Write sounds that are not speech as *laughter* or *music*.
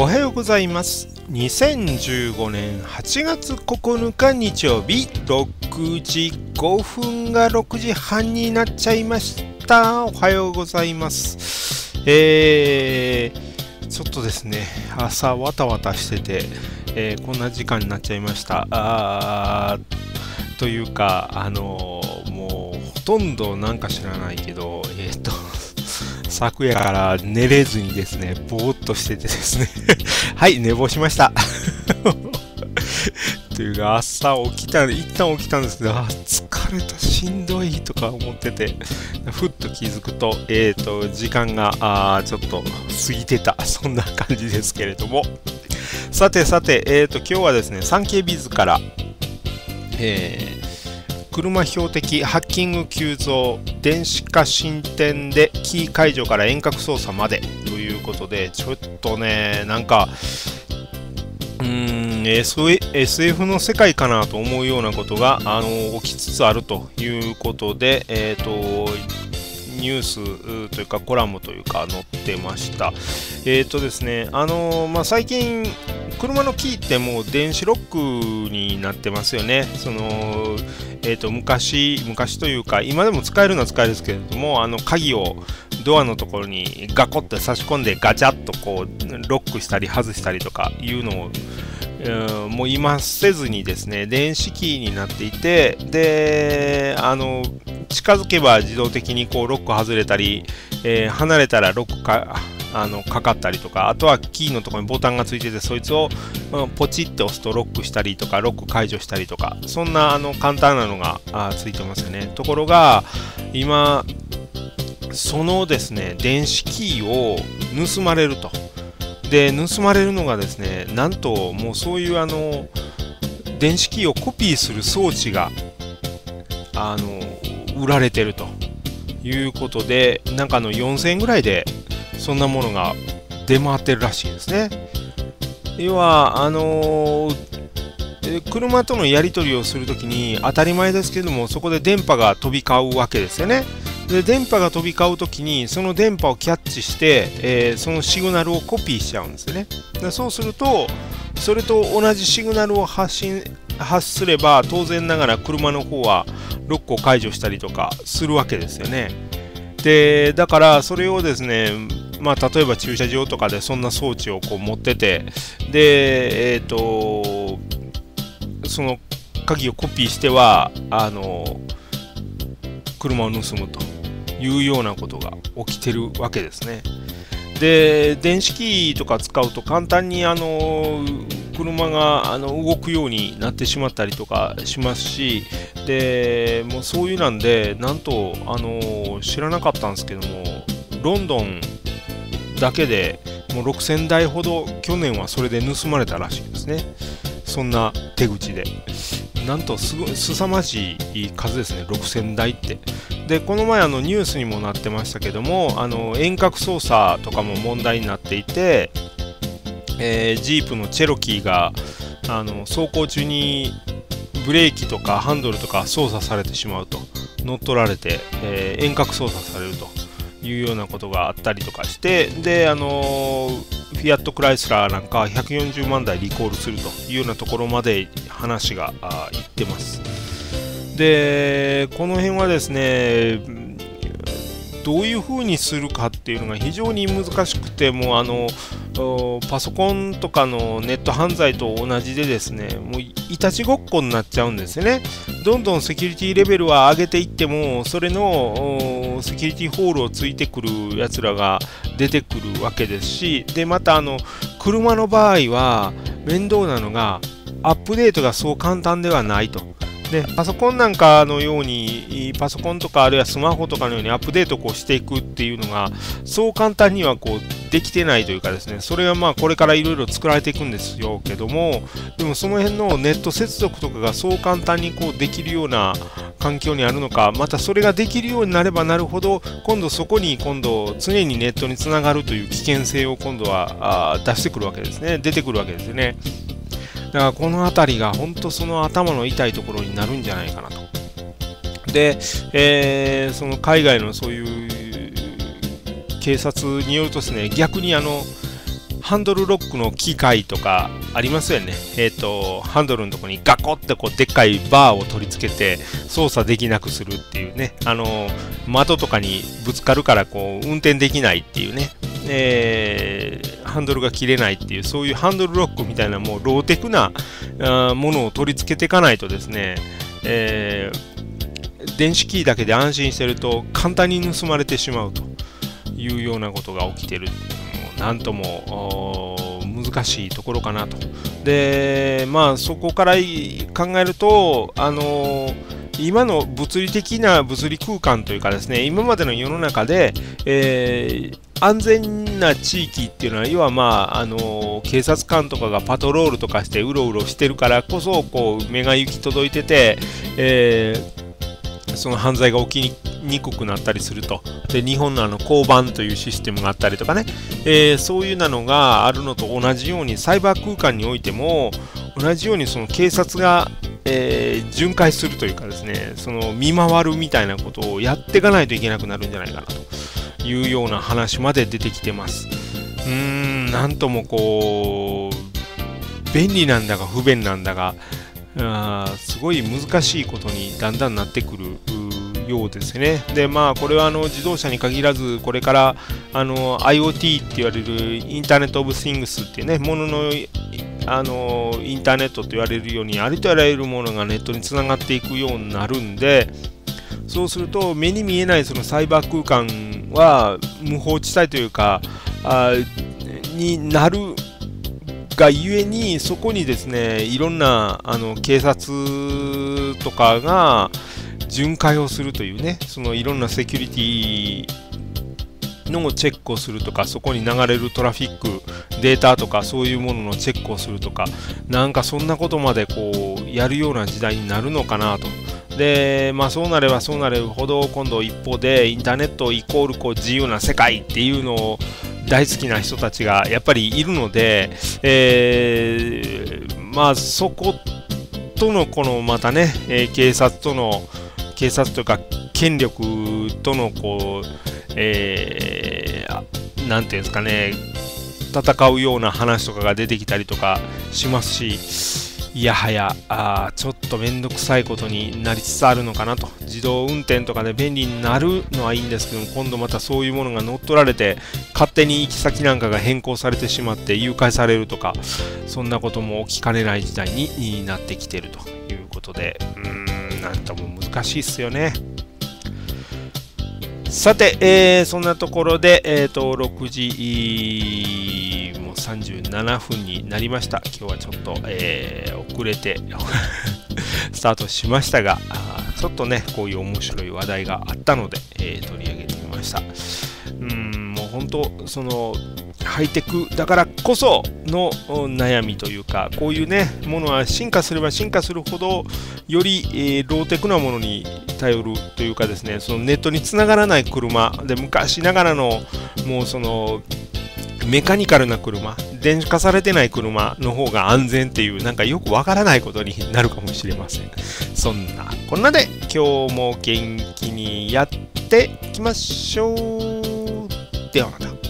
おはようございます。2015年8月9日日曜日6時5分が6時半になっちゃいました。おはようございます。えー、ちょっとですね朝わたわたしてて、えー、こんな時間になっちゃいました。あーというかあのー、もうほとんどなんか知らないけど、昨夜から寝れずにですね、ぼーっとしててですね。*laughs* はい、寝坊しました。*laughs* というか、朝起きた、一旦起きたんですけど、あ、疲れた、しんどいとか思ってて、ふっと気づくと、えっ、ー、と、時間が、あちょっと過ぎてた、そんな感じですけれども。さてさて、えっ、ー、と、今日はですね、3K ビズから、えー車標的ハッキング急増電子化進展でキー解除から遠隔操作までということでちょっとねなんかうーん SF の世界かなと思うようなことがあの起きつつあるということで、えーと、ニュースというかコラムというか載ってました。えっ、ー、とですね、あのまあ、最近車のキーってもう電子ロックになってますよね。そのえーと、昔昔というか今でも使えるのは使えるんですけれどもあの鍵をドアのところにガコッと差し込んでガチャッとこうロックしたり外したりとかいうのを、えー、もう今せずにですね電子キーになっていてであの近づけば自動的にこうロック外れたり、えー、離れたらロックかあのかかったりとかあとはキーのところにボタンがついててそいつを、ポチって押すとロックしたりとかロック解除したりとかそんなあの簡単なのがあついてますよね。ところが今そのですね電子キーを盗まれると。で盗まれるのがですねなんともうそういうあの電子キーをコピーする装置があの売られてるということでなんかの4000円ぐらいでそんなものが出回ってるらしいですね。要は、あのー、車とのやり取りをするときに当たり前ですけどもそこで電波が飛び交うわけですよね。で電波が飛び交うときにその電波をキャッチして、えー、そのシグナルをコピーしちゃうんですよね。でそうするとそれと同じシグナルを発信発すれば当然ながら車の方はロックを解除したりとかするわけですよね。でだからそれをですねまあ、例えば駐車場とかでそんな装置をこう持っててで、えーと、その鍵をコピーしてはあの車を盗むというようなことが起きてるわけですね。で電子キーとか使うと簡単にあの車があの動くようになってしまったりとかしますしでもうそういうなんでなんとあの知らなかったんですけどもロンドンだけでもう6000台ほど去年はそれで盗まれたらしいですね。そんな手口で。なんとすさまじい数ですね。6000台って。でこの前あのニュースにもなってましたけどもあの遠隔操作とかも問題になっていて、えー、ジープのチェロキーがあの走行中にブレーキとかハンドルとか操作されてしまうと。乗っ取られて、えー、遠隔操作されると。いうようなことがあったりとかしてであのフィアット・クライスラーなんか140万台リコールするというようなところまで話がいってます。でこの辺はですねどういうふうにするかっていうのが非常に難しくてもうあのパソコンとかのネット犯罪と同じでですねもういたちごっこになっちゃうんですよね。どんどんセキュリティレベルは上げていってもそれのセキュリティホールをついてくるやつらが出てくるわけですしでまたあの車の場合は面倒なのがアップデートがそう簡単ではないと。でパソコンなんかのようにパソコンとかあるいはスマホとかのようにアップデートをしていくっていうのがそう簡単にはこうできてないというかですねそれはまあこれからいろいろ作られていくんですよけどもでもその辺のネット接続とかがそう簡単にこうできるような環境にあるのかまたそれができるようになればなるほど今度そこに今度常にネットにつながるという危険性を今度は出してくるわけですね出てくるわけですよね。だからこの辺りが本当その頭の痛いところになるんじゃないかなと。で、えー、その海外のそういう警察によるとですね、逆にあの、ハンドルロックの機械とかありますよね。えっ、ー、と、ハンドルのとこにガコってこうでっかいバーを取り付けて操作できなくするっていうね、あの、窓とかにぶつかるからこう運転できないっていうね、えー、ハンドルが切れないっていう、そういうハンドルロックみたいなもうローテクなあものを取り付けていかないとですね、えー、電子キーだけで安心してると簡単に盗まれてしまうというようなことが起きてる。なんとも難しいところかなと。で、まあそこから考えると、あの今の物理的な物理空間というかですね、今までの世の中で、えー、安全な地域っていうのは、要はまあ、あの警察官とかがパトロールとかしてうろうろしてるからこそ、こう、目が行き届いてて、えー、その犯罪が起きにくくなったりすると。で、日本のあの交番というシステムがあったりとかね、えー、そういうなのがあるのと同じように、サイバー空間においても、同じようにその警察が、えー、巡回するというかですね、その見回るみたいなことをやっていかないといけなくなるんじゃないかなというような話まで出てきてます。うーん、なんともこう、便利なんだか不便なんだか、あすごい難しいことにだんだんなってくるようですね。で、まあ、これはあの自動車に限らず、これからあの IoT って言われるインターネット・オブ・シングスっていうね、もののあのインターネットと言われるように、ありとあらゆるものがネットにつながっていくようになるんで、そうすると目に見えないそのサイバー空間は無法地帯というか、あになるがゆえにそこにですねいろんなあの警察とかが巡回をするというね、そのいろんなセキュリティのチェックをするとか、そこに流れるトラフィック、データとかそういうもののチェックをするとか、なんかそんなことまでこうやるような時代になるのかなと。で、まあそうなればそうなるほど、今度一方でインターネットイコールこう自由な世界っていうのを大好きな人たちがやっぱりいるので、えー、まあそことのこのまたね、え、警察との警察というか権力とのこう、えー、ていうんですかね、戦うような話とかが出てきたりとかしますし、いやはや、あちょっとめんどくさいことになりつつあるのかなと。自動運転とかで便利になるのはいいんですけども、今度またそういうものが乗っ取られて、勝手に行き先なんかが変更されてしまって誘拐されるとか、そんなことも起きかねない時代になってきてるということで、うーんなんとも難しいっすよね。さて、えー、そんなところで、えーと、6時もう37分になりました。今日はちょっと、えー、遅れて *laughs* スタートしましたが、ちょっとね、こういう面白い話題があったので、えー、取り上げてみました。うん、もう本当、その、ハイテクだからこその悩みというか、こういうね、ものは進化すれば進化するほど、より、えー、ローテクなものに頼るというかですね、そのネットにつながらない車で、昔ながらの、もうその、メカニカルな車、電子化されてない車の方が安全っていう、なんかよくわからないことになるかもしれません。そんな、こんなで今日も元気にやっていきましょう。ではまた。